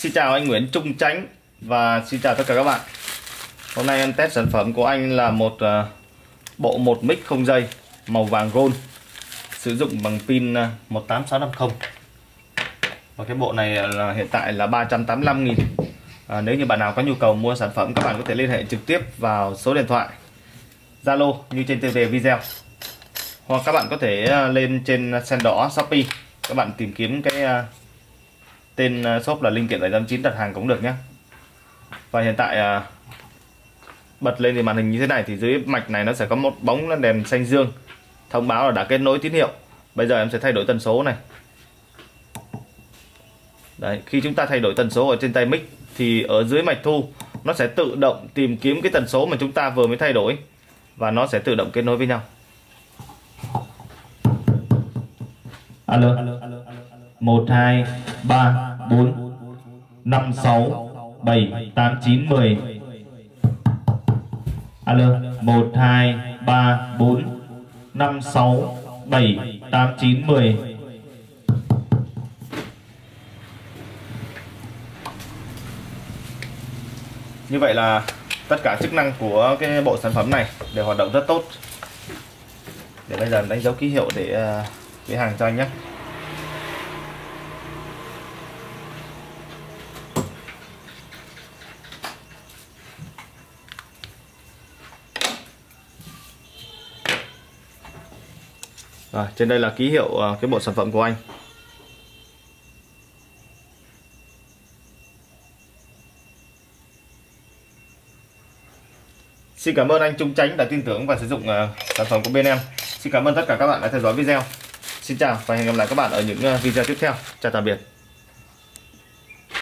Xin chào anh Nguyễn Trung Chánh và xin chào tất cả các bạn. Hôm nay em test sản phẩm của anh là một uh, bộ một mic không dây màu vàng gold sử dụng bằng pin ờ, uh, 18650 và cái bộ này là hiện tại là 385 nghìn. À, Nếu như bạn nào có nhu cầu mua sản phẩm các bạn có thể liên hệ trực tiếp vào số điện thoại Zalo như trên TV video. Hoặc các bạn có thể uh, lên trên sen đỏ Shopee các bạn tìm kiếm cái uh, tên ờ, shop là linh kiện 789 đặt hàng cũng được nhé và hiện tại ờ, bật lên thì màn hình như thế này thì dưới mạch này nó sẽ có một bóng đèn xanh dương. Thông báo là đã kết nối tín hiệu. Bây giờ em sẽ thay đổi tần số này. Đấy, khi chúng ta thay đổi tần số ở trên tay mic thì ở dưới mạch thu nó sẽ tự động tìm kiếm cái tần số mà chúng ta vừa mới thay đổi. Và nó sẽ tự động kết nối với nhau. Alo. 1 2 3 4 5 6 7 8 9 10. Alo. 1 2 3 4 5 6 7 8 9 10. Như vậy là tất cả chức năng của cái bộ sản phẩm này đều hoạt động rất tốt. Để bây giờ đánh dấu ký hiệu để ờ, cái hàng cho anh nhé. Rồi, trên đây là ký hiệu ờ, cái bộ sản phẩm của anh. Xin cảm ơn anh Trung tránh đã tin tưởng và sử dụng ờ, sản phẩm của bên em. Xin cảm ơn tất cả các bạn đã theo dõi video. Xin chào và hẹn gặp lại các bạn ở những ờ, video tiếp theo. Chào tạm biệt.